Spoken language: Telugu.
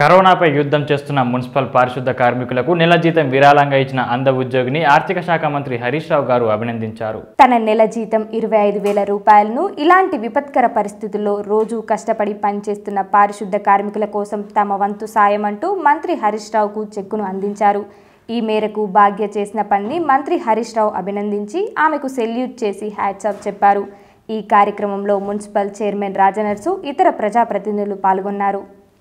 కరోనాపై యుద్ధం చేస్తున్న మున్సిపల్ పారిశుద్ధ కార్మికులకు నెల జీతం విరాళంగా ఇచ్చిన అంద ఉద్యోగిని ఆర్థిక శాఖ మంత్రి హరీష్ రావు గారు అభినందించారు. తన నెల జీతం ఇరవై ఐదు వేల రూపాయలను ఇలాంటి విపత్కర పరిస్థితుల్లో రోజు కష్టపడి పనిచేస్తున్న పారిశుద్ధ కార్మికుల కోసం తమ వంతు సాయం అంటూ మంత్రి హరీష్ రావుకు చెక్కును అందించారు. ఈ మేరకు భాగ్య చేసిన పనిని మంత్రి హరీష్ రావు అభినందించి ఆమెకు సెల్యూట్ చేసి హ్యాట్సాప్ చెప్పారు. ఈ కార్యక్రమంలో మున్సిపల్ చైర్మన్ రాజనర్సు ఇతర ప్రజాప్రతినిధులు పాల్గొన్నారు.